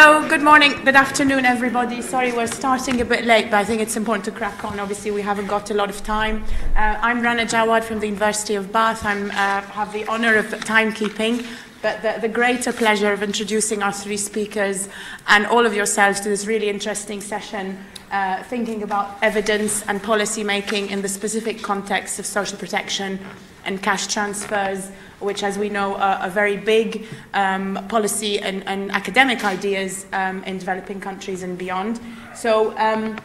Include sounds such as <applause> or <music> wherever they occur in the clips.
Hello, good morning, good afternoon, everybody. Sorry, we're starting a bit late, but I think it's important to crack on. Obviously, we haven't got a lot of time. Uh, I'm Rana Jawad from the University of Bath. I uh, have the honour of timekeeping, but the, the greater pleasure of introducing our three speakers and all of yourselves to this really interesting session, uh, thinking about evidence and policy making in the specific context of social protection and cash transfers which, as we know, are, are very big um, policy and, and, academic ideas um, in developing countries and beyond. So, um,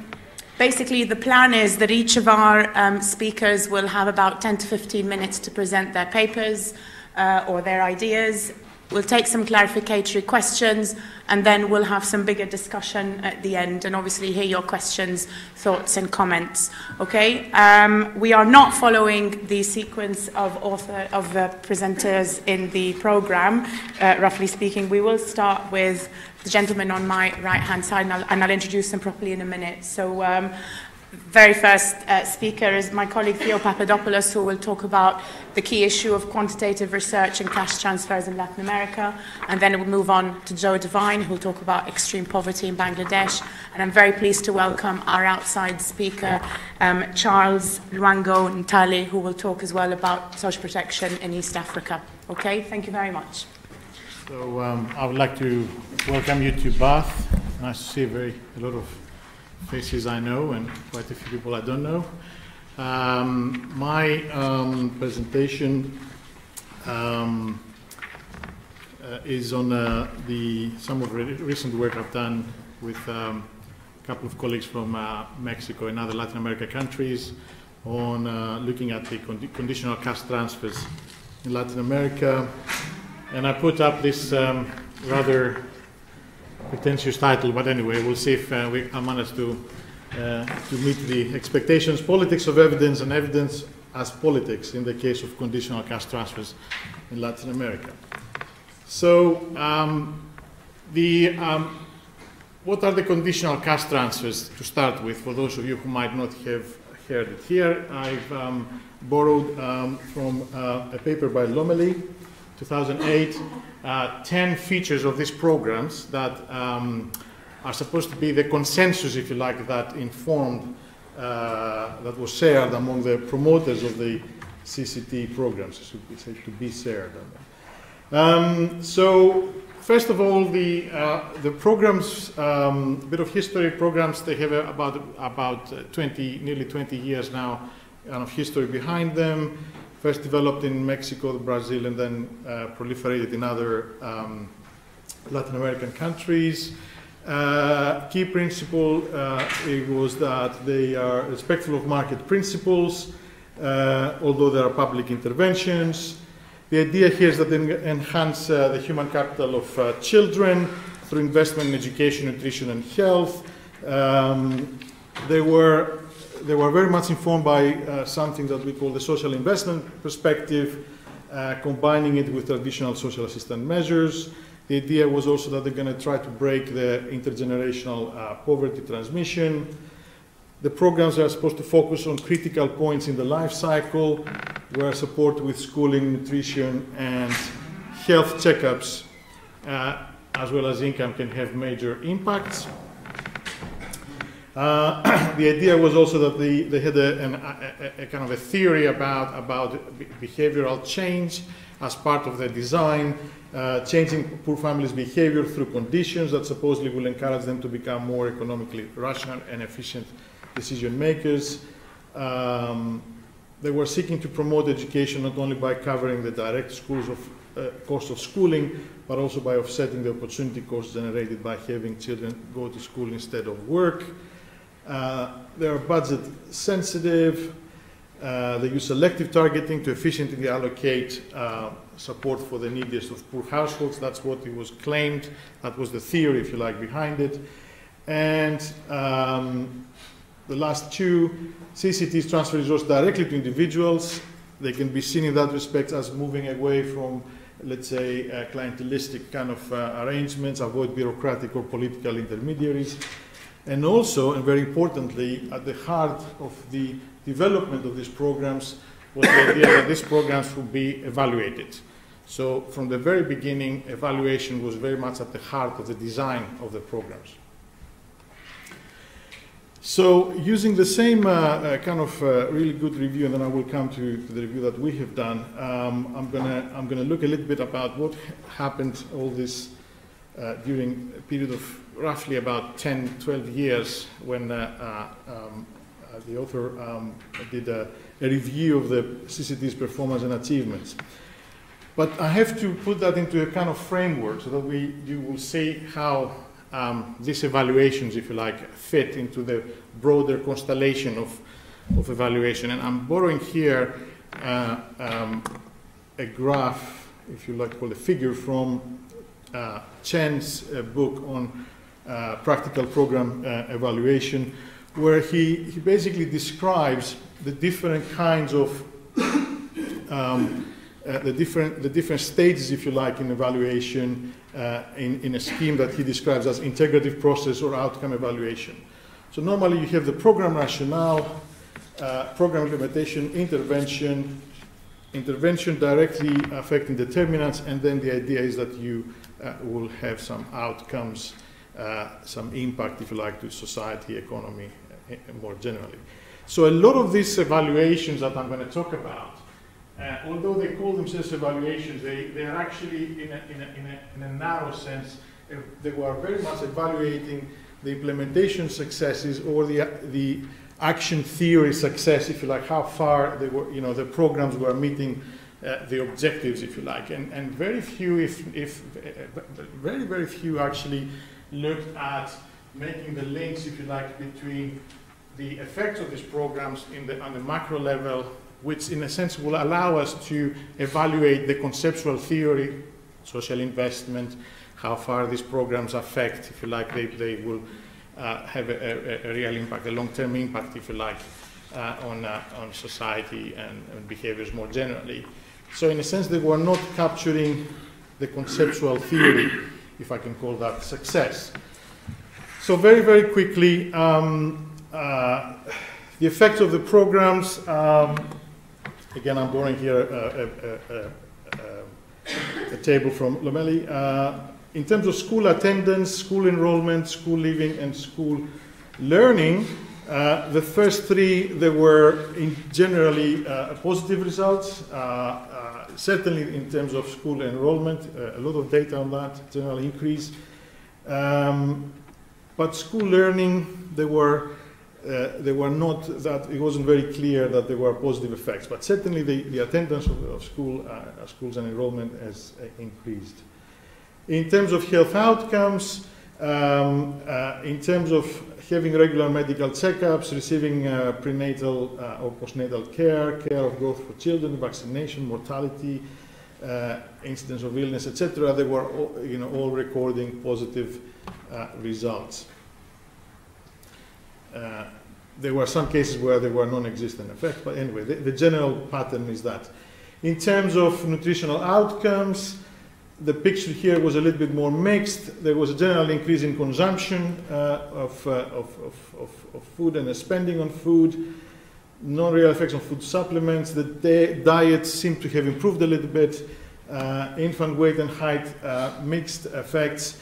basically, the plan is that each of our um, speakers will have about 10 to 15 minutes to present their papers uh, or their ideas, We'll take some clarificatory questions and then we'll have some bigger discussion at the end and obviously hear your questions, thoughts and comments. Okay, um, we are not following the sequence of, author, of uh, presenters in the program uh, roughly speaking. We will start with the gentleman on my right-hand side and I'll, and I'll introduce him properly in a minute. So um, very first uh, speaker is my colleague Theo Papadopoulos, who will talk about the key issue of quantitative research and cash transfers in Latin America. And then we'll move on to Joe Devine, who will talk about extreme poverty in Bangladesh. And I'm very pleased to welcome our outside speaker, um, Charles Luango Ntali, who will talk as well about social protection in East Africa. Okay, thank you very much. So um, I would like to welcome you to Bath. Nice to see very, a lot of faces I know and quite a few people I don't know. Um, my um, presentation um, uh, is on uh, the some of the recent work I've done with um, a couple of colleagues from uh, Mexico and other Latin America countries on uh, looking at the condi conditional cash transfers in Latin America. And I put up this um, rather pretentious title, but anyway, we'll see if uh, we, I manage to, uh, to meet the expectations. Politics of evidence and evidence as politics in the case of conditional cash transfers in Latin America. So, um, the, um, what are the conditional cash transfers to start with for those of you who might not have heard it here? I've um, borrowed um, from uh, a paper by Lomeli, 2008 uh, 10 features of these programs that um, are supposed to be the consensus, if you like, that informed, uh, that was shared among the promoters of the CCT programs, it should be said to be shared. Um, so, first of all, the, uh, the programs, um, a bit of history programs, they have about, about uh, 20, nearly 20 years now of history behind them first developed in Mexico, Brazil, and then uh, proliferated in other um, Latin American countries. Uh, key principle uh, was that they are respectful of market principles, uh, although there are public interventions. The idea here is that they enhance uh, the human capital of uh, children through investment in education, nutrition, and health. Um, they were they were very much informed by uh, something that we call the social investment perspective, uh, combining it with traditional social assistance measures. The idea was also that they're going to try to break the intergenerational uh, poverty transmission. The programs are supposed to focus on critical points in the life cycle, where support with schooling, nutrition, and health checkups, uh, as well as income, can have major impacts. Uh, <clears throat> the idea was also that the, they had a, an, a, a, kind of a theory about, about behavioral change as part of the design, uh, changing poor families' behavior through conditions that supposedly will encourage them to become more economically rational and efficient decision makers. Um, they were seeking to promote education not only by covering the direct schools of uh, cost of schooling, but also by offsetting the opportunity costs generated by having children go to school instead of work. Uh, they are budget sensitive. Uh, they use selective targeting to efficiently allocate uh, support for the neediest of poor households. That's what it was claimed. That was the theory, if you like, behind it. And um, the last two, CCTs transfer resources directly to individuals. They can be seen in that respect as moving away from, let's say, uh, clientelistic kind of uh, arrangements, avoid bureaucratic or political intermediaries. And also, and very importantly, at the heart of the development of these programs was the idea that these programs would be evaluated. So from the very beginning, evaluation was very much at the heart of the design of the programs. So using the same uh, uh, kind of uh, really good review, and then I will come to, to the review that we have done, um, I'm gonna I'm gonna look a little bit about what happened all this uh, during a period of roughly about 10, 12 years when uh, uh, um, the author um, did a, a, review of the CCT's performance and achievements. But I have to put that into a kind of framework so that we you will see how um, these evaluations, if you like, fit into the broader constellation of, of evaluation. And I'm borrowing here uh, um, a graph, if you like, called a figure from uh, Chen's uh, book on uh, practical program uh, evaluation, where he, he basically describes the different kinds of um, uh, the different the different stages, if you like, in evaluation uh, in, in a scheme that he describes as integrative process or outcome evaluation. So normally you have the program rationale, uh, program implementation, intervention, intervention directly affecting determinants, and then the idea is that you will have some outcomes, some impact, if you like, to society, economy, uh, more generally. So a lot of these evaluations that I'm going to talk about uh, although they call themselves evaluations, they, they are actually, in a, in a, in a, in a narrow sense, uh, they were very much evaluating the implementation successes or the, the action theory success, if you like, how far they were, you know, the programs were meeting uh, the objectives, if you like. And, and very few, if, if uh, very, very few actually looked at making the links, if you like, between the effects of these programs in the, on the macro level which in a sense will allow us to evaluate the conceptual theory, social investment, how far these programs affect, if you like, they, they will uh, have a, a, a, real impact, a long-term impact, if you like, uh, on, uh, on society and, and, behaviors more generally. So in a sense, they were not capturing the conceptual theory, if I can call that success. So very, very quickly, um, uh, the effects of the programs, um, Again, I'm borrowing here a, a, table from Lomeli. Uh, in terms of school attendance, school enrollment, school leaving, and school learning, uh, the first three, there were generally uh, positive results. Uh, uh, certainly in terms of school enrollment, uh, a lot of data on that, general increase. Um, but school learning, there were uh, they were not that it wasn't very clear that there were positive effects, but certainly the, the attendance of, of school, uh, schools and enrollment has uh, increased. In terms of health outcomes, um, uh, in terms of having regular medical checkups, receiving uh, prenatal or postnatal care, care of growth for children, vaccination, mortality, incidence of illness, etc., they were all, you know, all recording positive results. Uh, there were some cases where there were non-existent effects, but anyway, the, the, general pattern is that. In terms of nutritional outcomes, the picture here was a little bit more mixed. There was a general increase in consumption uh, of, uh, of, of, of, food and spending on food, no real effects on food supplements. The diet seemed to have improved a little bit. Uh, infant weight and height, mixed effects.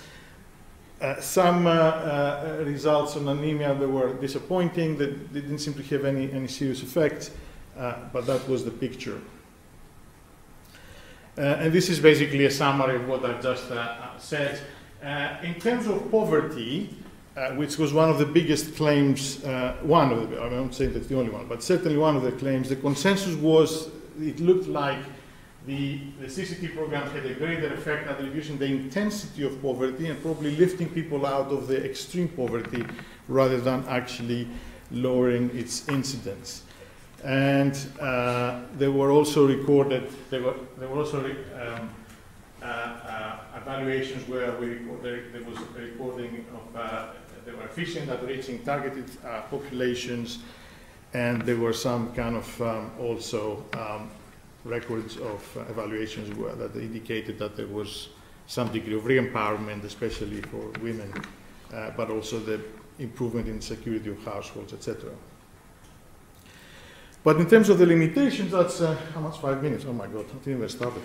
Uh, some uh, uh, results on anemia that were disappointing, that didn't seem to have any, any serious effect, but that was the picture. Uh, and this is basically a summary of what I've just uh, said. Uh, in terms of poverty, uh, which was one of the biggest claims, one of the, I won't say that's the only one, but certainly one of the claims, the consensus was it looked like the, the CCT program had a greater effect at reducing the intensity of poverty and probably lifting people out of the extreme poverty rather than actually lowering its incidence. And uh, there were also recorded, there were, there were also um, uh, uh, evaluations where we there, was a recording of, uh, they were efficient at reaching targeted uh, populations, and there were some kind of um, also um, records of uh, evaluations that indicated that there was some degree of re-empowerment, especially for women, but also the improvement in security of households, etc. But in terms of the limitations, that's uh, how much? Five minutes. Oh my God, I didn't even started.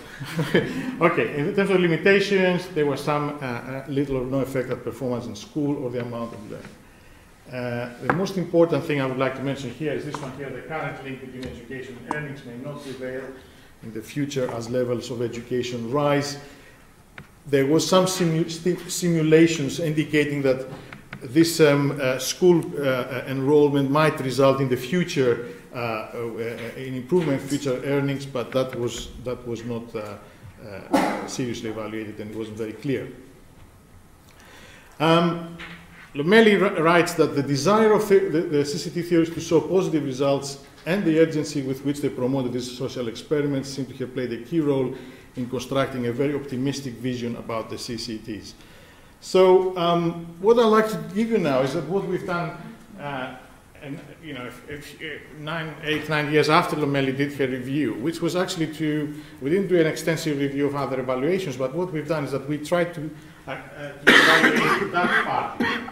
<laughs> okay, in terms of limitations, there was some uh, uh, little or no effect at performance in school or the amount of learning. Uh, the most important thing I would like to mention here is this one here the current link between education and earnings may not prevail in the future as levels of education rise. There was some simu simulations indicating that this um, uh, school uh, enrollment might result in the future uh, uh, in improvement future earnings, but that was, that was not uh, seriously evaluated and it wasn't very clear. Um, Lomeli writes that the desire of the, the, the, CCT theorists to show positive results and the urgency with which they promoted these social experiments seem to have played a key role in constructing a very optimistic vision about the CCTs. So, um, what I'd like to give you now is that what we've done, uh, and you know, if, if, nine, eight, nine years after Lomeli did her review, which was actually to, we didn't do an extensive review of other evaluations, but what we've done is that we tried to, uh, uh, to evaluate that part.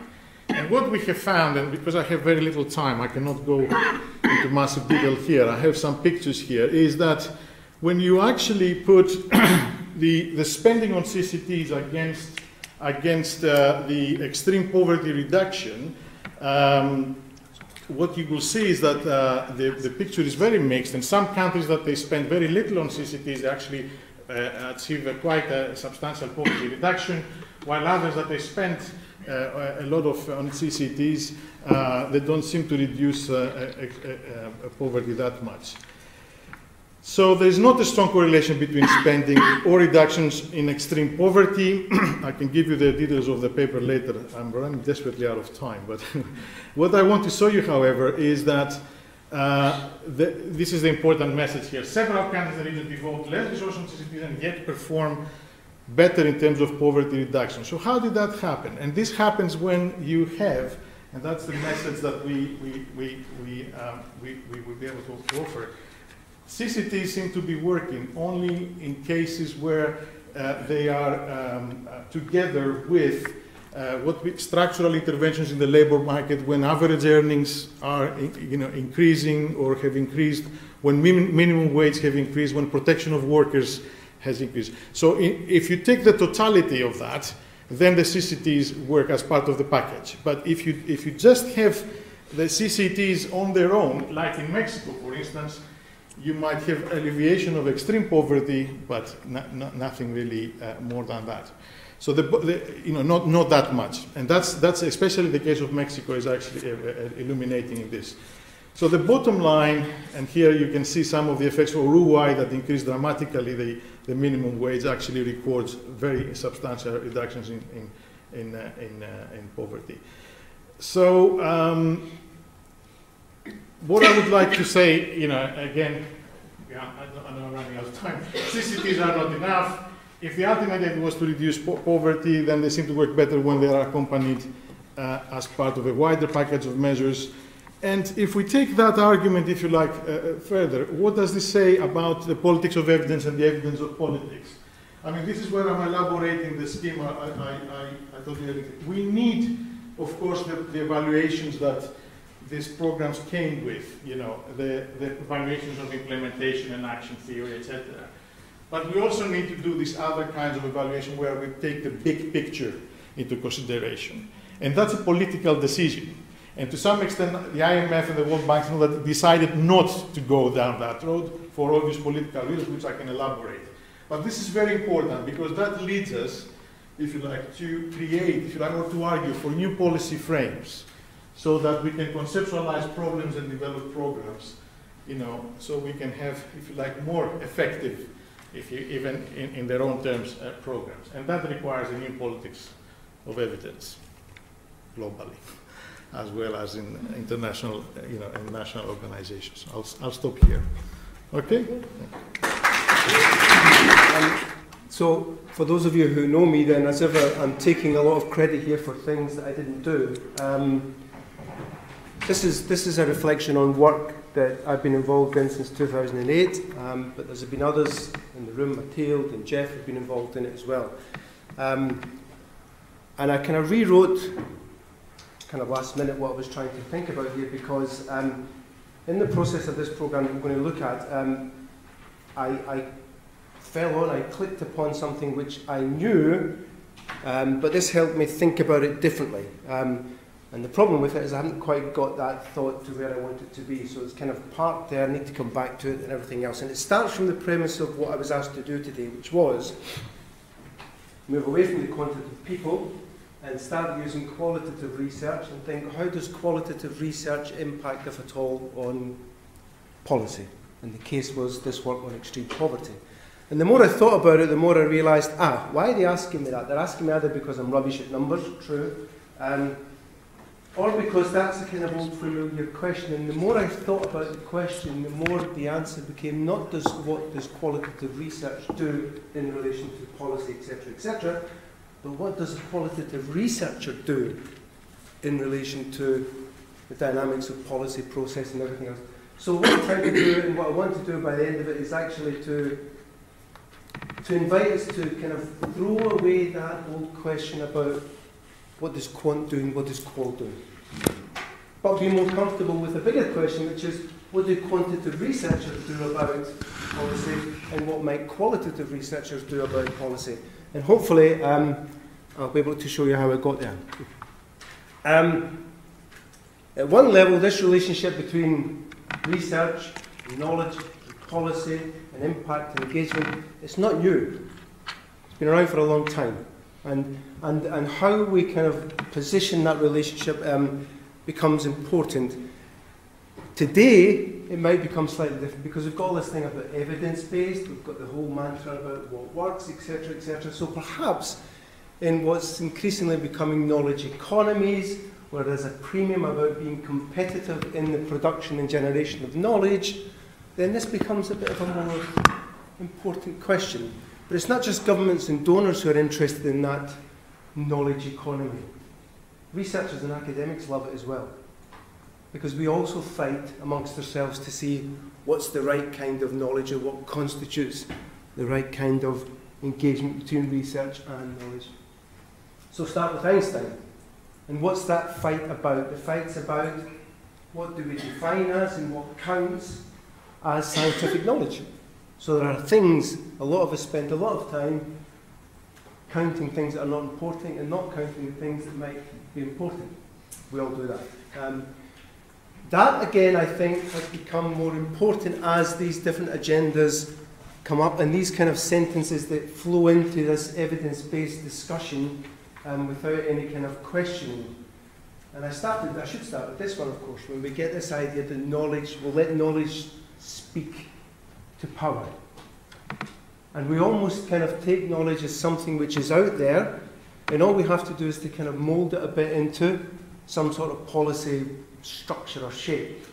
And what we have found, and because I have very little time, I cannot go into massive detail here, I have some pictures here, is that when you actually put <coughs> the, the spending on CCTs against, against uh, the extreme poverty reduction, um, what you will see is that uh, the, the picture is very mixed. In some countries that they spend very little on CCTs, they actually uh, achieve quite a substantial poverty reduction, while others that they spend uh, a lot of on CCTs, uh, they don't seem to reduce uh, poverty that much. So there's not a strong correlation between spending or reductions in extreme poverty. <clears throat> I can give you the details of the paper later. I'm running desperately out of time. But <laughs> what I want to show you, however, is that uh, the, this is the important message here. Several countries in the region devote less resources on CCTs and yet perform better in terms of poverty reduction. So how did that happen? And this happens when you have, and that's the message that we, we, we, we, um, we, we will be able to offer. CCTs seem to be working only in cases where uh, they are um, uh, together with uh, what we, structural interventions in the labor market when average earnings are you know, increasing or have increased, when min minimum wage have increased, when protection of workers has increased. So in, if you take the totality of that, then the CCTs work as part of the package. But if you, if you just have the CCTs on their own, like in Mexico, for instance, you might have alleviation of extreme poverty, but nothing really uh, more than that. So the, the, you know, not, not that much. And that's, that's especially the case of Mexico is actually uh, uh, illuminating in this. So the bottom line, and here you can see some of the effects for Uruguay that increased dramatically the, the minimum wage actually records very substantial reductions in, in, in, uh, in, uh, in poverty. So um, what I would like to say, you know, again, yeah, I know I'm running out of time. CCTs are not enough. If the ultimate aim was to reduce po poverty, then they seem to work better when they are accompanied uh, as part of a wider package of measures and if we take that argument, if you like, uh, uh, further, what does this say about the politics of evidence and the evidence of politics? I mean, this is where I'm elaborating the schema I, I, I, I we need, of course, the, the, evaluations that these programs came with, you know, the, the evaluations of implementation and action theory, etc. But we also need to do these other kinds of evaluation where we take the big picture into consideration. And that's a political decision. And to some extent, the IMF and the World Bank decided not to go down that road for obvious political reasons, which I can elaborate. But this is very important because that leads us, if you like, to create, if you like, or to argue for new policy frames so that we can conceptualize problems and develop programs, you know, so we can have, if you like, more effective, if you, even in, in their own terms, uh, programs. And that requires a new politics of evidence globally <laughs> as well as in international, you know, and national organizations. I'll, I'll stop here. Okay? Um, so, for those of you who know me, then as ever, I'm taking a lot of credit here for things that I didn't do. Um, this is this is a reflection on work that I've been involved in since 2008, um, but there's been others in the room, Mathilde and Jeff have been involved in it as well. Um, and I kind of rewrote kind of last minute what I was trying to think about here because um, in the process of this program that we're going to look at, um, I, I fell on, I clicked upon something which I knew, um, but this helped me think about it differently. Um, and the problem with it is I haven't quite got that thought to where I want it to be, so it's kind of parked there, I need to come back to it and everything else. And it starts from the premise of what I was asked to do today, which was move away from the quantity of people and start using qualitative research and think how does qualitative research impact, if at all, on policy? And the case was this work on extreme poverty. And the more I thought about it, the more I realised, ah, why are they asking me that? They're asking me either because I'm rubbish at numbers, true, um, or because that's a kind of old familiar question. And the more I thought about the question, the more the answer became not does what does qualitative research do in relation to policy, etc., etc., but what does a qualitative researcher do in relation to the dynamics of policy process and everything else? So what I'm trying to do and what I want to do by the end of it is actually to to invite us to kind of throw away that old question about what does quant doing, what does qual do, but be more comfortable with a bigger question, which is what do quantitative researchers do about policy and what might qualitative researchers do about policy? And hopefully, um, I'll be able to show you how I got there. Um, at one level, this relationship between research, knowledge, policy, and impact and engagement, it's not new. It's been around for a long time. And, and, and how we kind of position that relationship um, becomes important. Today, it might become slightly different because we've got all this thing about evidence-based, we've got the whole mantra about what works, etc., etc. So perhaps in what's increasingly becoming knowledge economies, where there's a premium about being competitive in the production and generation of knowledge, then this becomes a bit of a more important question. But it's not just governments and donors who are interested in that knowledge economy. Researchers and academics love it as well because we also fight amongst ourselves to see what's the right kind of knowledge or what constitutes the right kind of engagement between research and knowledge. So start with Einstein. And what's that fight about? The fight's about what do we define as and what counts as scientific knowledge. So there are things, a lot of us spend a lot of time counting things that are not important and not counting the things that might be important. We all do that. Um, that, again, I think, has become more important as these different agendas come up and these kind of sentences that flow into this evidence based discussion um, without any kind of questioning. And I started, I should start with this one, of course, when we get this idea that knowledge, we'll let knowledge speak to power. And we almost kind of take knowledge as something which is out there, and all we have to do is to kind of mould it a bit into some sort of policy structure or shape.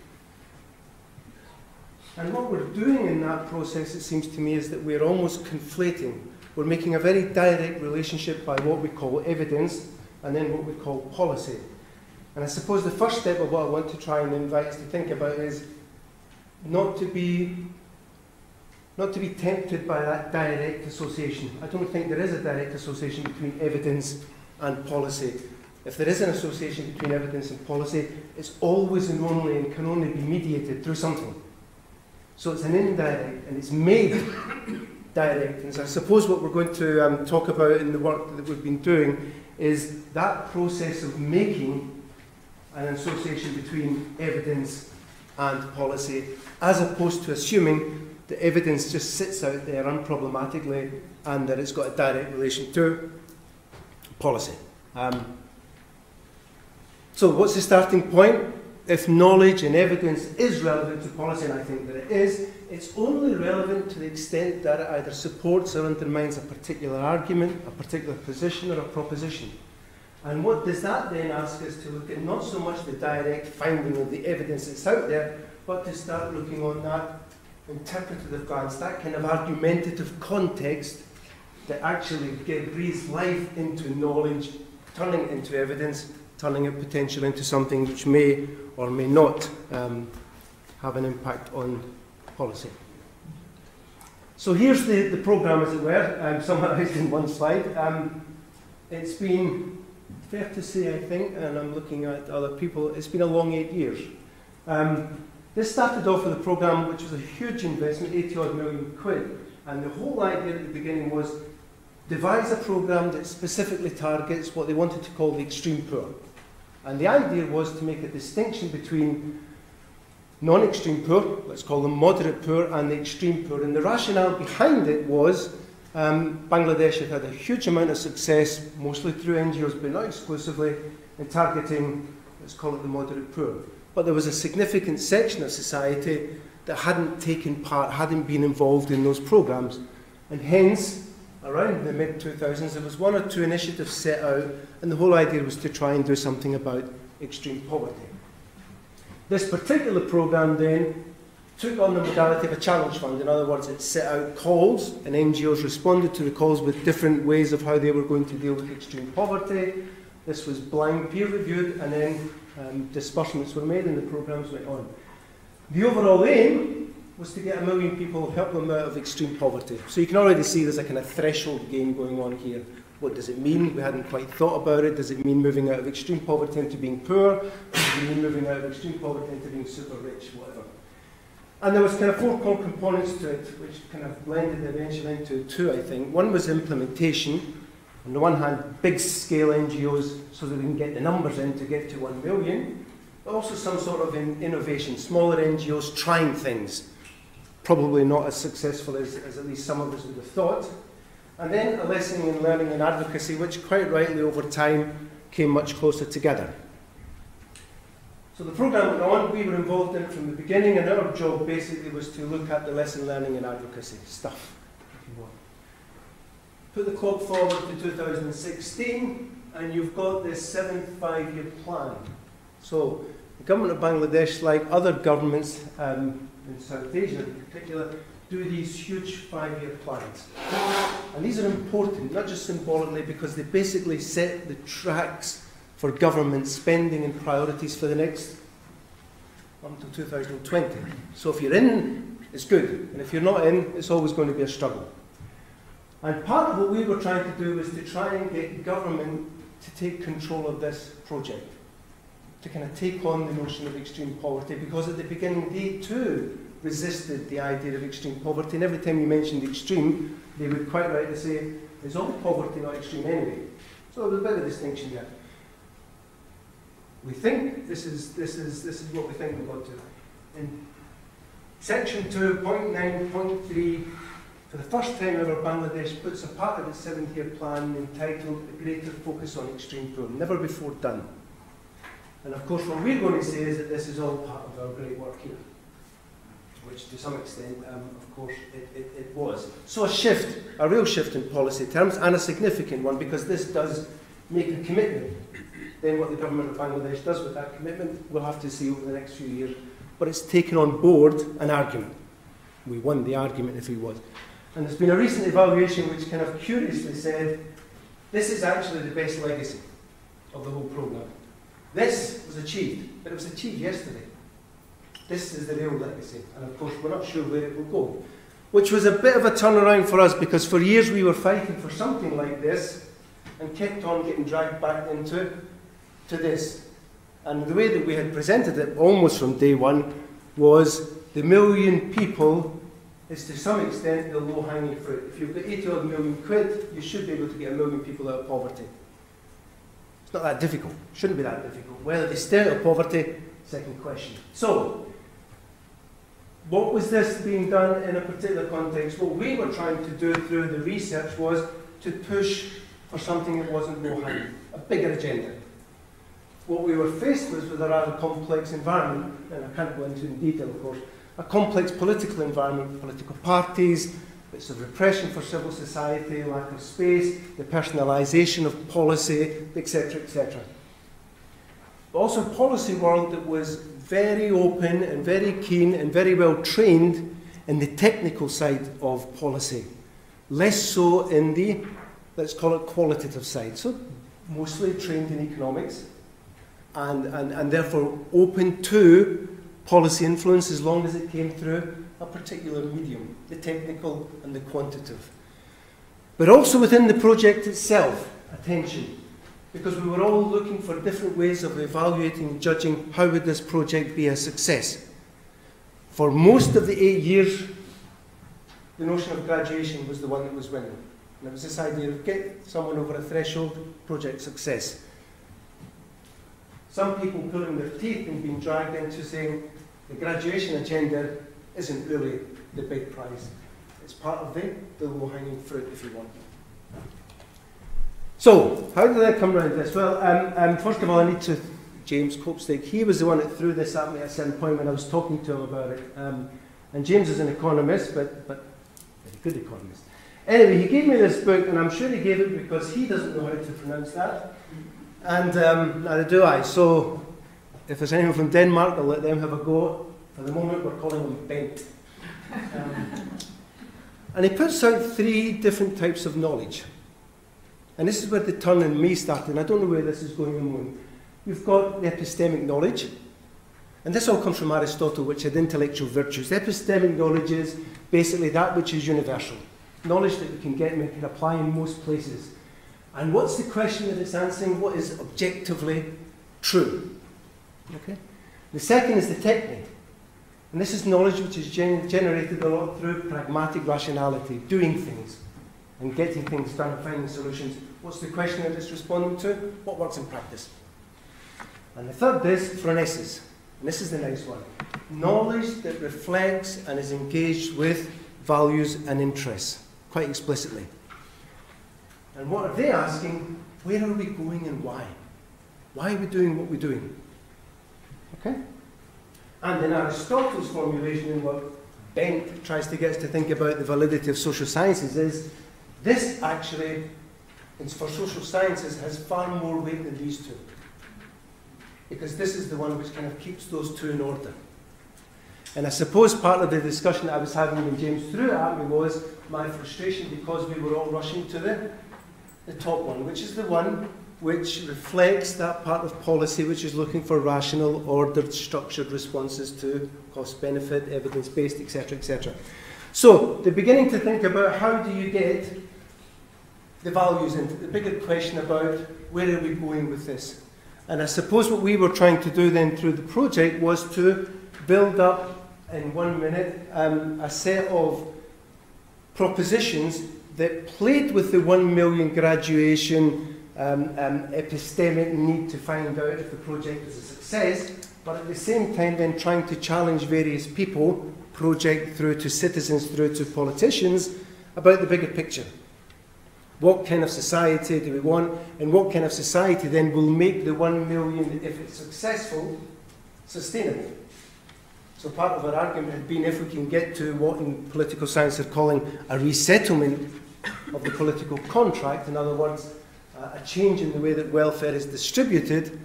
And what we're doing in that process, it seems to me, is that we're almost conflating. We're making a very direct relationship by what we call evidence and then what we call policy. And I suppose the first step of what I want to try and invite us to think about is not to be not to be tempted by that direct association. I don't think there is a direct association between evidence and policy. If there is an association between evidence and policy, it's always and only and can only be mediated through something. So it's an indirect and it's made <coughs> direct. And so I suppose what we're going to um, talk about in the work that we've been doing is that process of making an association between evidence and policy, as opposed to assuming the evidence just sits out there unproblematically and that it's got a direct relation to policy. Um, so what's the starting point? If knowledge and evidence is relevant to policy, and I think that it is, it's only relevant to the extent that it either supports or undermines a particular argument, a particular position, or a proposition. And what does that then ask us to look at not so much the direct finding of the evidence that's out there, but to start looking on that interpretative glance, that kind of argumentative context that actually breathes life into knowledge, turning it into evidence, turning it potentially into something which may or may not um, have an impact on policy. So here's the, the programme, as it were, um, <laughs> summarised in one slide. Um, it's been fair to say, I think, and I'm looking at other people, it's been a long eight years. Um, This started off with a programme which was a huge investment, 80 odd million quid, and the whole idea at the beginning was devise a programme that specifically targets what they wanted to call the extreme poor. And the idea was to make a distinction between non-extreme poor, let's call them moderate poor, and the extreme poor. And the rationale behind it was um, Bangladesh had had a huge amount of success, mostly through NGOs, but not exclusively, in targeting, let's call it the moderate poor. But there was a significant section of society that hadn't taken part, hadn't been involved in those programs. And hence, around the mid 2000s, there was one or two initiatives set out, and the whole idea was to try and do something about extreme poverty. This particular program then took on the modality of a challenge fund. In other words, it set out calls, and NGOs responded to the calls with different ways of how they were going to deal with extreme poverty. This was blind peer reviewed, and then um, disbursements were made, and the programs went on. The overall aim was to get a million people, help them out of extreme poverty. So you can already see there's a kind of threshold game going on here. What does it mean? We hadn't quite thought about it. Does it mean moving out of extreme poverty into being poor? Does it mean moving out of extreme poverty into being super rich? Whatever. And there was kind of four core components to it, which kind of blended eventually into two, I think. One was implementation. On the one hand, big scale NGOs so that we can get the numbers in to get to one million, but also some sort of in innovation, smaller NGOs trying things probably not as successful as, as at least some of us would have thought. And then a lesson in learning and advocacy, which quite rightly over time came much closer together. So the programme went on, we were involved in it from the beginning, and our job basically was to look at the lesson learning and advocacy stuff, if you want. Put the clock forward to 2016, and you've got this seventh five-year plan. So the government of Bangladesh, like other governments, um, in South Asia in particular, do these huge five-year plans. And these are important, not just symbolically, because they basically set the tracks for government spending and priorities for the next until 2020. So if you're in, it's good. And if you're not in, it's always going to be a struggle. And part of what we were trying to do was to try and get government to take control of this project to kind of take on the notion of extreme poverty because at the beginning they too resisted the idea of extreme poverty and every time you mentioned extreme they would quite rightly say is all poverty not extreme anyway? So there's a bit of distinction there. We think this is this is this is what we think we've got to. In section 2.9.3 for the first time ever Bangladesh puts a part of its seven year plan entitled a greater focus on extreme poor never before done and of course, what we're going to say is that this is all part of our great work here, which to some extent, um, of course, it, it, it was. So a shift, a real shift in policy terms, and a significant one, because this does make a commitment. Then what the government of Bangladesh does with that commitment, we'll have to see over the next few years. But it's taken on board an argument. We won the argument if we was. And there's been a recent evaluation which kind of curiously said, this is actually the best legacy of the whole programme. This was achieved, but it was achieved yesterday. This is the real legacy, and of course, we're not sure where it will go. Which was a bit of a turnaround for us because for years we were fighting for something like this and kept on getting dragged back into to this. And the way that we had presented it almost from day one was the million people is to some extent the low hanging fruit. If you've got 80 odd million quid, you should be able to get a million people out of poverty. It's not that difficult. Shouldn't be that difficult. Whether they stay out of poverty, second question. So, what was this being done in a particular context? What we were trying to do through the research was to push for something that wasn't low hanging, a bigger agenda. What we were faced with was a rather complex environment, and I can't go into in detail, of course, a complex political environment, political parties, bits of repression for civil society, lack of space, the personalisation of policy, etc., etc. But also a policy world that was very open and very keen and very well trained in the technical side of policy, less so in the, let's call it qualitative side. So mostly trained in economics and, and, and therefore open to policy influence as long as it came through a particular medium, the technical and the quantitative. But also within the project itself, attention, because we were all looking for different ways of evaluating and judging how would this project be a success. For most of the eight years, the notion of graduation was the one that was winning. And it was this idea of get someone over a threshold, project success. Some people pulling their teeth and being dragged into saying the graduation agenda isn't really the big prize. It's part of the, the low-hanging fruit, if you want. So, how did I come around this? Well, um, um, first of all, I need to James Copestake. He was the one that threw this at me at certain point when I was talking to him about it. Um, and James is an economist, but, but a good economist. Anyway, he gave me this book, and I'm sure he gave it because he doesn't know how to pronounce that. And um, neither do I. So, if there's anyone from Denmark, I'll let them have a go. For the moment, we're calling them Bent. Um, and he puts out three different types of knowledge. And this is where the turn in me started. I don't know where this is going on. We've got the epistemic knowledge. And this all comes from Aristotle, which had intellectual virtues. Epistemic knowledge is basically that which is universal. Knowledge that we can get and can apply in most places. And what's the question that it's answering? What is objectively true? Okay? The second is the technique. And this is knowledge which is gen- generated a lot through pragmatic rationality, doing things and getting things done and finding solutions. What's the question that it's responding to? What works in practice? And the third is phronesis. And this is the nice one. Knowledge that reflects and is engaged with values and interests, quite explicitly. And what are they asking? Where are we going and why? Why are we doing what we're doing? Okay? And in Aristotle's formulation, and what Bent tries to get us to think about the validity of social sciences is this actually, for social sciences, has far more weight than these two. Because this is the one which kind of keeps those two in order. And I suppose part of the discussion that I was having when James threw it at me was my frustration because we were all rushing to the, the top one, which is the one which reflects that part of policy which is looking for rational, ordered, structured responses to cost benefit, evidence based, etc. etc. So, they're beginning to think about how do you get the values into the bigger question about where are we going with this. And I suppose what we were trying to do then through the project was to build up in one minute um, a set of propositions that played with the one million graduation um, um, epistemic need to find out if the project is a success, but at the same time then trying to challenge various people, project through to citizens, through to politicians, about the bigger picture. What kind of society do we want, and what kind of society then will make the one million, if it's successful, sustainable? So part of our argument had been if we can get to what in political science they're calling a resettlement of the political contract, in other words, uh, a change in the way that welfare is distributed,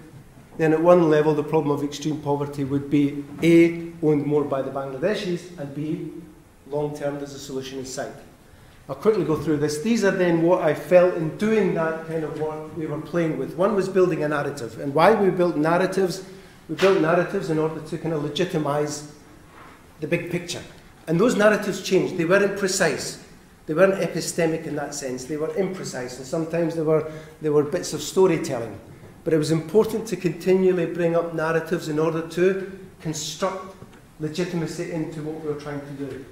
then at one level the problem of extreme poverty would be A, owned more by the Bangladeshis, and B, long term there's a solution in sight. I'll quickly go through this. These are then what I felt in doing that kind of work we were playing with. One was building a narrative. And why we built narratives? We built narratives in order to kind of legitimize the big picture. And those narratives changed. They weren't precise. They weren't epistemic in that sense. They were imprecise, and sometimes they were, they were bits of storytelling. But it was important to continually bring up narratives in order to construct legitimacy into what we were trying to do.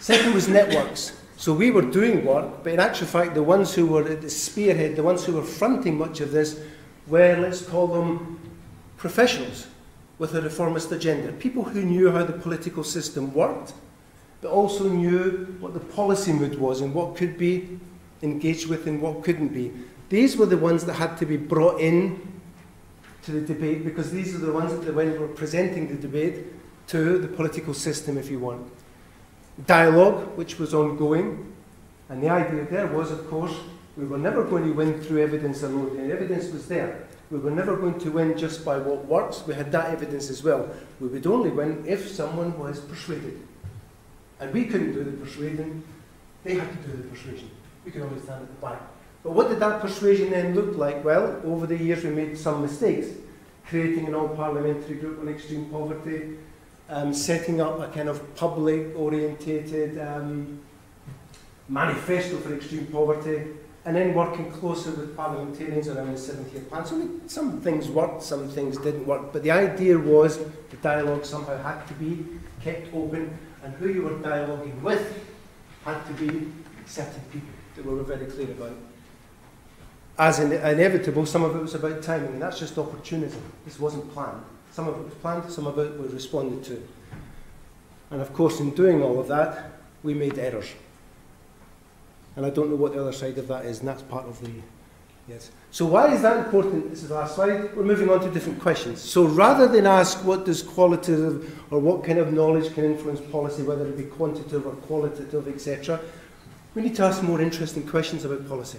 Second was networks. So we were doing work, but in actual fact, the ones who were at the spearhead, the ones who were fronting much of this, were, let's call them, professionals with a reformist agenda. People who knew how the political system worked but also knew what the policy mood was and what could be engaged with and what couldn't be. These were the ones that had to be brought in to the debate because these are the ones that when presenting the debate to the political system, if you want. Dialogue, which was ongoing, and the idea there was, of course, we were never going to win through evidence alone. The evidence was there. We were never going to win just by what works. We had that evidence as well. We would only win if someone was persuaded. And we couldn't do the persuading, they had to do the persuasion. We could only stand at the back. But what did that persuasion then look like? Well, over the years we made some mistakes. Creating an all-parliamentary group on extreme poverty, um, setting up a kind of public-orientated um, manifesto for extreme poverty, and then working closer with parliamentarians around the seventh year plan. So some things worked, some things didn't work, but the idea was the dialogue somehow had to be kept open, and who you were dialoguing with had to be certain people that we were very clear about. As in, inevitable, some of it was about timing, and that's just opportunism. This wasn't planned. Some of it was planned, some of it was responded to. And of course, in doing all of that, we made errors. And I don't know what the other side of that is, and that's part of the... Yes. So why is that important? This is the last slide. We're moving on to different questions. So rather than ask what does qualitative or what kind of knowledge can influence policy, whether it be quantitative or qualitative, etc., we need to ask more interesting questions about policy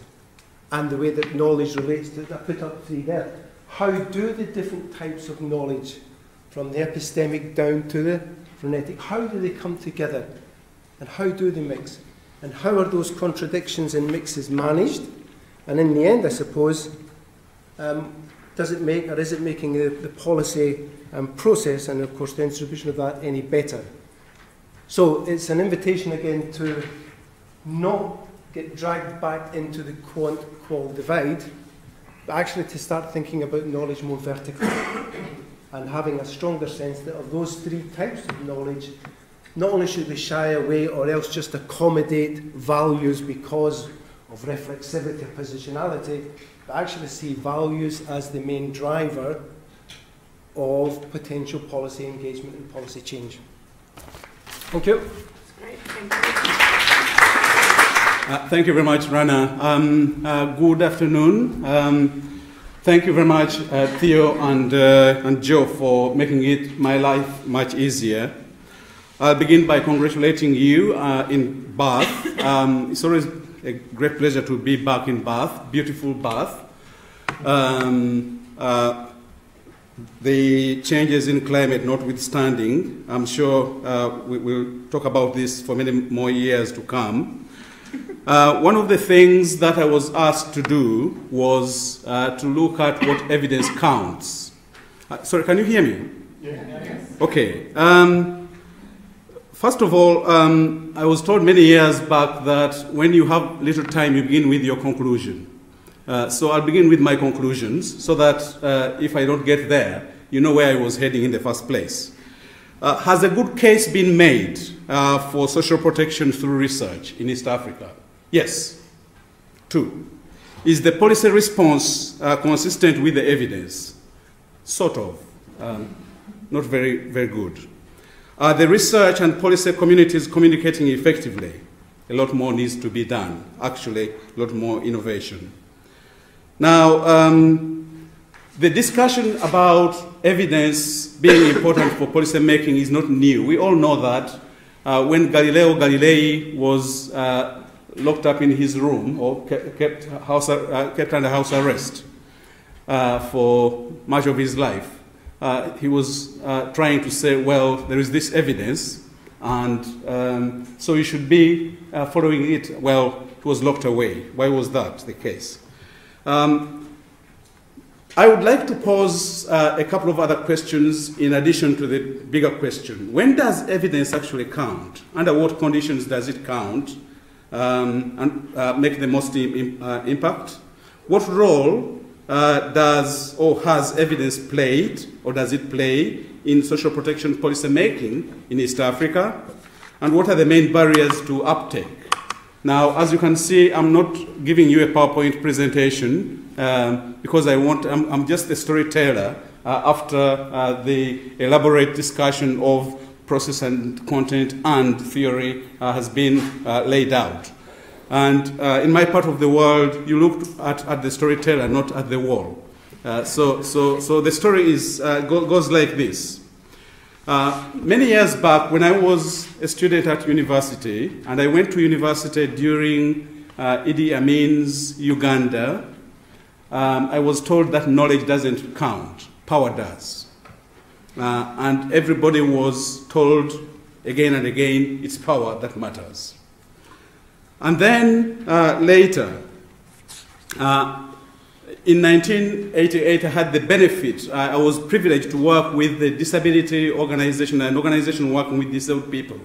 and the way that knowledge relates to it. I put up three there. How do the different types of knowledge, from the epistemic down to the frenetic, how do they come together? And how do they mix? And how are those contradictions and mixes managed? And in the end, I suppose, um, does it make or is it making the, the policy um, process and, of course, the distribution of that any better? So it's an invitation again to not get dragged back into the quant qual divide, but actually to start thinking about knowledge more vertically <coughs> and having a stronger sense that of those three types of knowledge, not only should we shy away or else just accommodate values because of reflexivity or positionality, but actually see values as the main driver of potential policy engagement and policy change. Thank you. Thank you. Uh, thank you very much, Rana. Um, uh, good afternoon. Um, thank you very much, uh, Theo and, uh, and Joe, for making it my life much easier. I'll begin by congratulating you uh, in Bath. Um, it's always a great pleasure to be back in Bath, beautiful Bath. Um, uh, the changes in climate notwithstanding, I'm sure we will talk about this for many more years to come. Uh, one of the things that I was asked to do was uh, to look at what evidence counts. Uh, sorry, can you hear me? Yes. Okay. Um, first of all, um, I was told many years back that when you have little time, you begin with your conclusion. Uh, so I'll begin with my conclusions so that uh, if I don't get there, you know where I was heading in the first place. Uh, has a good case been made for social protection through research in East Africa? Yes. Two, is the policy response uh, consistent with the evidence? Sort of. Um, not very, very good. Are the research and policy communities communicating effectively? A lot more needs to be done. Actually, a lot more innovation. Now, um, the discussion about evidence being important for policy making is not new. We all know that. Uh, when Galileo Galilei was uh, locked up in his room or kept, house, uh, kept under house arrest uh, for much of his life. Uh, he was uh, trying to say, well, there is this evidence, and um, so you should be uh, following it. Well, it was locked away. Why was that the case? Um, I would like to pose uh, a couple of other questions in addition to the bigger question. When does evidence actually count? Under what conditions does it count? um, and uh, make the most Im uh, impact? What role uh, does or has evidence played or does it play in social protection policy making in East Africa? And what are the main barriers to uptake? Now, as you can see, I'm not giving you a PowerPoint presentation um, because I want, I'm, I'm, just a storyteller uh, after uh, the elaborate discussion of process and content and theory uh, has been uh, laid out. And uh, in my part of the world, you look at, at the storyteller, not at the wall. Uh, so, so, so the story is, uh, go, goes like this. Uh, many years back, when I was a student at university, and I went to university during Idi Amin's Uganda, um, I was told that knowledge doesn't count, power does. Uh, and everybody was told again and again it's power that matters. And then uh, later, uh, in 1988, I had the benefit, uh, I was privileged to work with the disability organization, an organization working with disabled people.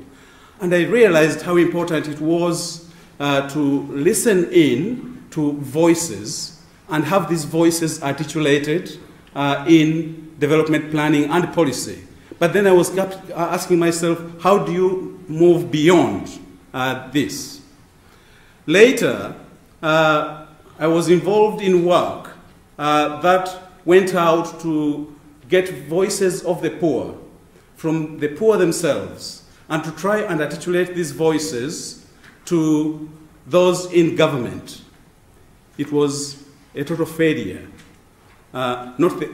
And I realized how important it was uh, to listen in to voices and have these voices articulated uh, in development planning and policy. But then I was asking myself, how do you move beyond uh, this? Later, uh, I was involved in work uh, that went out to get voices of the poor from the poor themselves and to try and articulate these voices to those in government. It was a total failure. Uh, not, the,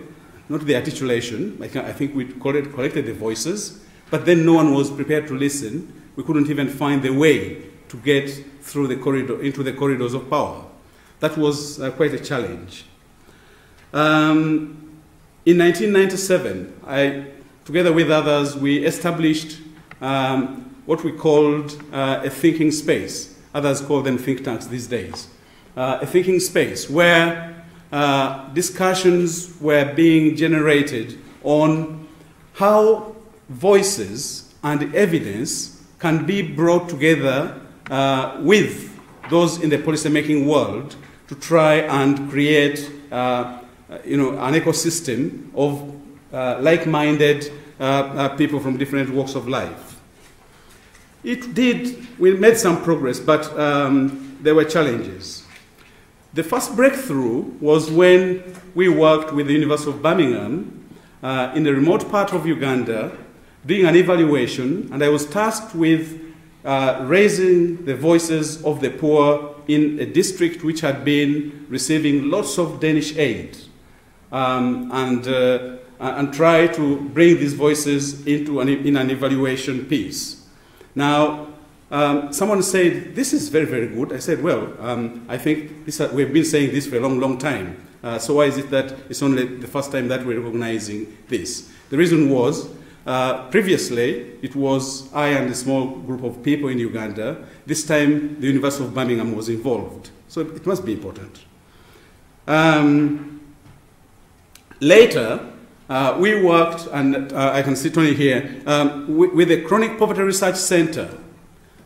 not the articulation, I, I think we collected the voices, but then no one was prepared to listen. We couldn't even find the way to get through the corridor, into the corridors of power. That was uh, quite a challenge. Um, in 1997, I, together with others, we established um, what we called uh, a thinking space. Others call them think tanks these days. Uh, a thinking space where uh, discussions were being generated on how voices and evidence can be brought together uh, with those in the policymaking world to try and create uh, you know, an ecosystem of uh, like-minded uh, uh, people from different walks of life. It did, we made some progress, but um, there were challenges. The first breakthrough was when we worked with the University of Birmingham uh, in a remote part of Uganda doing an evaluation, and I was tasked with uh, raising the voices of the poor in a district which had been receiving lots of Danish aid um, and, uh, and try to bring these voices into an, in an evaluation piece. Now, um, someone said, this is very, very good. I said, well, um, I think this, uh, we've been saying this for a long, long time. Uh, so why is it that it's only the first time that we're recognizing this? The reason was uh, previously, it was I and a small group of people in Uganda. This time, the University of Birmingham was involved. So it must be important. Um, later, uh, we worked, and uh, I can see Tony here, um, with, with, the Chronic Poverty Research Center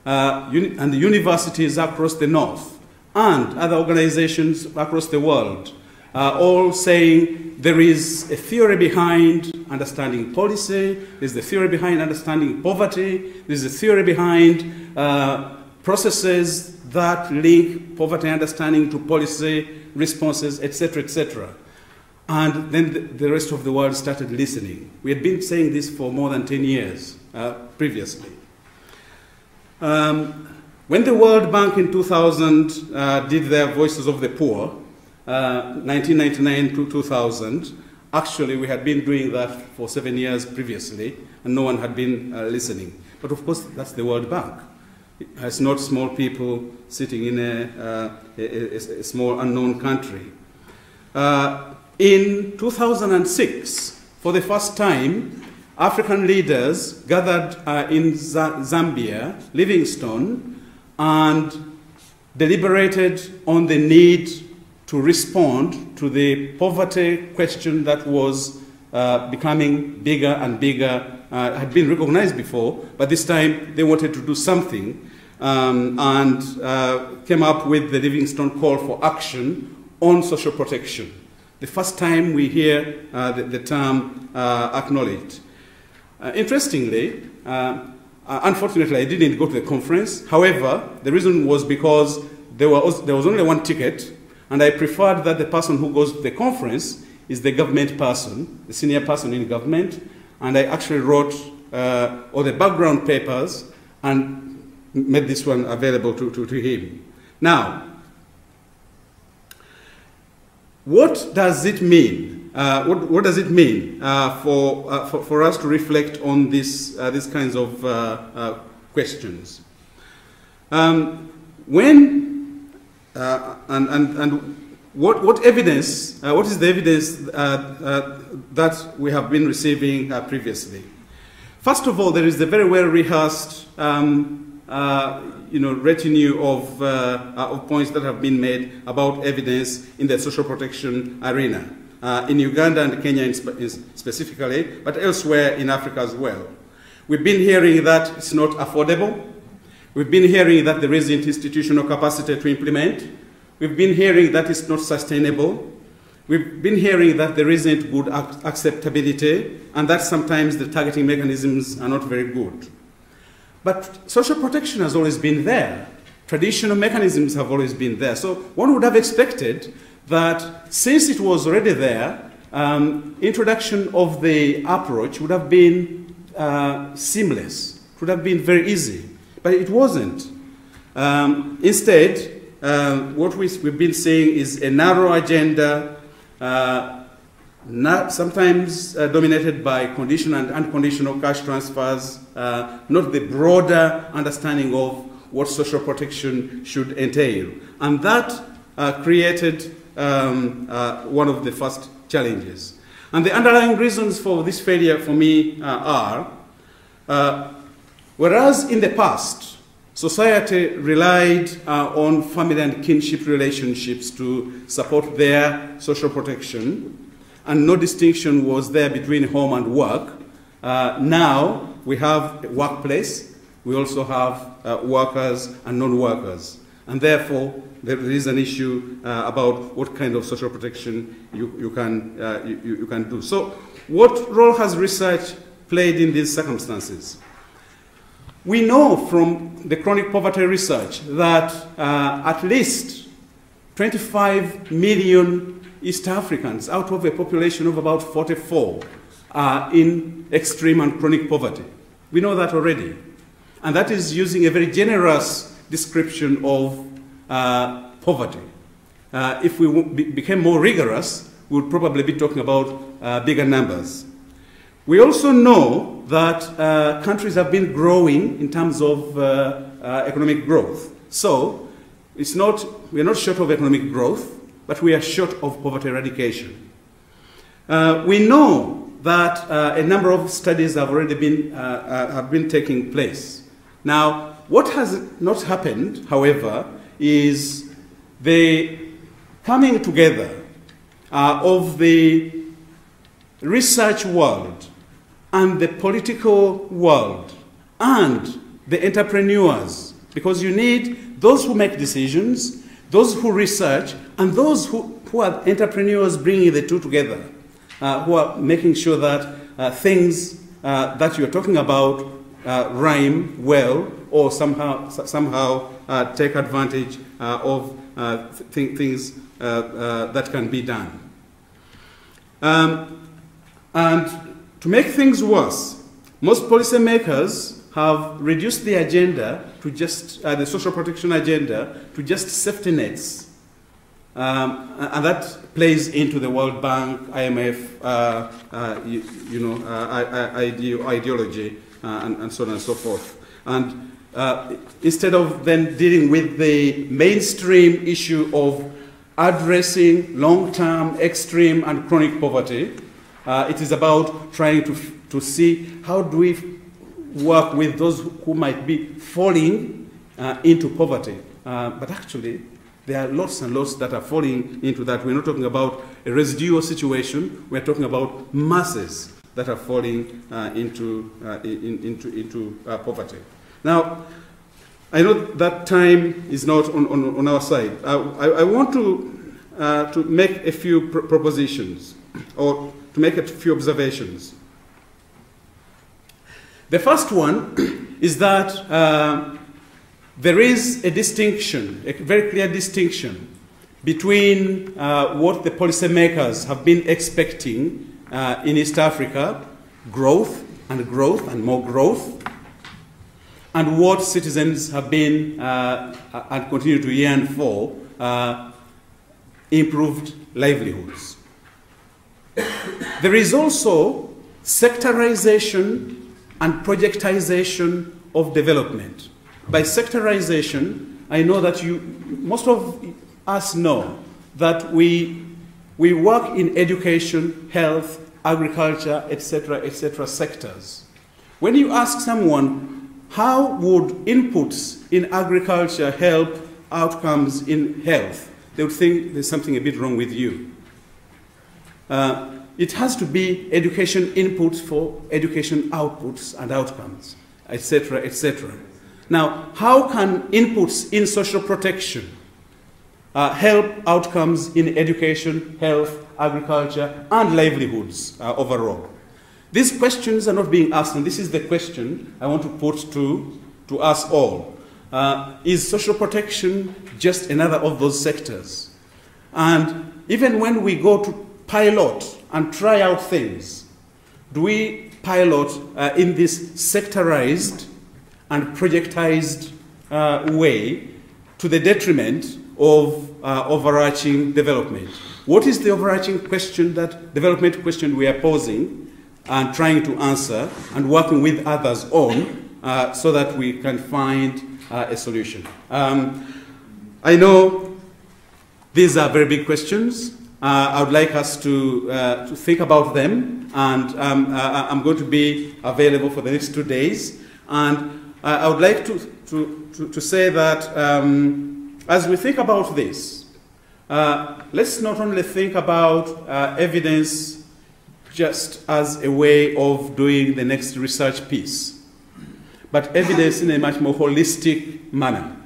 uh, and the universities across the north and other organizations across the world, uh, all saying there is a theory behind understanding policy, there's the theory behind understanding poverty, there's a theory behind uh, processes that link poverty understanding to policy responses, etc., etc. And then the, rest of the world started listening. We had been saying this for more than 10 years uh, previously. Um, when the World Bank in 2000 uh, did their Voices of the Poor, 1999 uh, to 2000, Actually, we had been doing that for seven years previously, and no one had been uh, listening. But of course, that's the World Bank. It's not small people sitting in a, uh, a, a small unknown country. Uh, in 2006, for the first time, African leaders gathered uh, in Zambia, Livingstone, and deliberated on the need to respond to the poverty question that was uh, becoming bigger and bigger, uh, had been recognized before, but this time they wanted to do something um, and uh, came up with the Livingstone call for action on social protection. The first time we hear uh, the, the, term uh, acknowledged. Uh, interestingly, unfortunately, I didn't go to the conference. However, the reason was because there was, there was only one ticket and I preferred that the person who goes to the conference is the government person, the senior person in government. And I actually wrote uh, all the background papers and made this one available to, to, to him. Now, what does it mean? Uh, what, what, does it mean uh, for, uh, for, for, us to reflect on this, uh, these kinds of uh, uh, questions? Um, when uh, and, and, and what, what evidence, uh, what is the evidence uh, uh that we have been receiving uh, previously? First of all, there is the very well rehearsed um, you know, retinue of, of points that have been made about evidence in the social protection arena. in Uganda and Kenya in spe in specifically, but elsewhere in Africa as well. We've been hearing that it's not affordable, We've been hearing that there isn't institutional capacity to implement. we've been hearing that it's not sustainable. We've been hearing that there isn't good ac- acceptability and that sometimes the targeting mechanisms are not very good. But social protection has always been there. Traditional mechanisms have always been there. So one would have expected that since it was already there, um, introduction of the approach would have been uh, seamless, it would have been very easy. But it wasn't. Um, instead, uh, what we, have been seeing is a narrow agenda, uh, not, sometimes uh, dominated by conditional and unconditional cash transfers, uh, not the broader understanding of what social protection should entail. And that uh, created um, uh, one of the first challenges. And the underlying reasons for this failure for me are whereas in the past, Society relied uh, on family and kinship relationships to support their social protection, and no distinction was there between home and work. Uh, now we have workplace, we also have uh, workers and non workers, and therefore there is an issue uh, about what kind of social protection you, you, can, uh, you, you can do. So, what role has research played in these circumstances? We know from the chronic poverty research that uh, at least 25 million East Africans out of a population of about 44 are in extreme and chronic poverty. We know that already. And that is using a very generous description of uh, poverty. Uh, if we became more rigorous, we would probably be talking about uh, bigger numbers. We also know that uh, countries have been growing in terms of uh, uh, economic growth. So it's not, we are not short of economic growth, but we are short of poverty eradication. Uh, we know that uh, a number of studies have already been, uh, have been taking place. Now, what has not happened, however, is the coming together of the research world and the political world and the entrepreneurs, because you need those who make decisions, those who research, and those who, who are entrepreneurs bringing the two together, uh, who are making sure that uh, things uh, that you're talking about uh, rhyme well or somehow, somehow uh, take advantage uh, of th- things that can be done. Um, and to make things worse, most policymakers have reduced the agenda to just, uh, the social protection agenda, to just safety nets. Um, and that plays into the World Bank, IMF, uh, uh, you, you, know, uh, ideology, uh, and, and, so on and so forth. And uh, instead of then dealing with the mainstream issue of addressing long-term, extreme, and chronic poverty, uh, it is about trying to, to see how do we work with those who might be falling uh, into poverty. Uh, but actually, there are lots and lots that are falling into that. We're not talking about a residual situation, we're talking about masses that are falling uh, into, uh, in, into, into uh, poverty. Now, I know that time is not on, on, on our side. I, I want to, to make a few pr- propositions or make a few observations. The first one <clears throat> is that uh, there is a distinction, a very clear distinction, between uh, what the policymakers have been expecting uh, in East Africa growth and growth and more growth and what citizens have been uh, and continue to yearn for uh, improved livelihoods. There is also sectorization and projectization of development. By sectorization, I know that you, most of us know that we, we work in education, health, agriculture, etc., etc., sectors. When you ask someone, how would inputs in agriculture help outcomes in health? They would think there's something a bit wrong with you. Uh, it has to be education inputs for education outputs and outcomes, etc., etc. Now, how can inputs in social protection uh, help outcomes in education, health, agriculture, and livelihoods uh, overall. These questions are not being asked, and this is the question I want to put to, to us all. Uh, is social protection just another of those sectors? And even when we go to pilot and try out things, do we pilot uh, in this sectorized and projectized uh, way to the detriment of uh, overarching development? What is the overarching question that development question we are posing and trying to answer and working with others on uh, so that we can find uh, a solution? Um, I know these are very big questions. Uh, I would like us to, uh, to think about them, and um, uh, I'm going to be available for the next two days. And uh, I would like to, to, to, to say that um, as we think about this, uh, let's not only think about uh, evidence just as a way of doing the next research piece, but evidence in a much more holistic manner.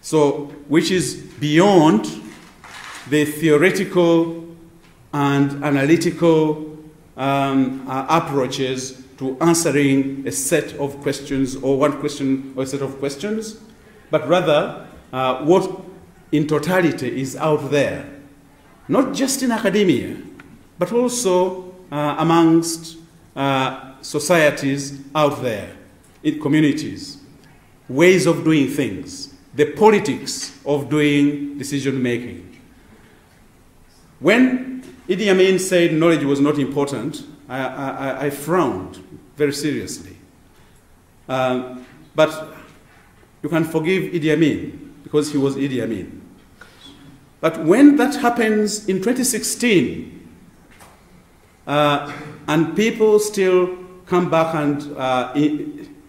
So, which is beyond the theoretical and analytical um, uh, approaches to answering a set of questions or one question or a set of questions, but rather uh, what in totality is out there, not just in academia, but also uh, amongst uh, societies out there, in communities, ways of doing things, the politics of doing decision making. When Idi Amin said knowledge was not important, I, I, I frowned very seriously. Um, but you can forgive Idi Amin because he was Idi Amin. But when that happens in 2016, uh, and people still come back and uh,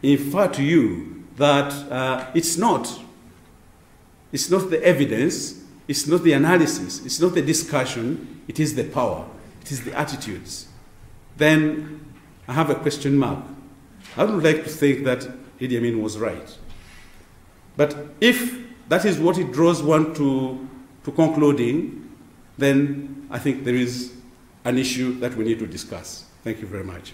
infer to you that uh, it's not, it's not the evidence, it's not the analysis, it's not the discussion, it is the power, it is the attitudes. Then I have a question mark. I would like to think that Idi Amin was right. But if that is what it draws one to, to concluding, then I think there is an issue that we need to discuss. Thank you very much.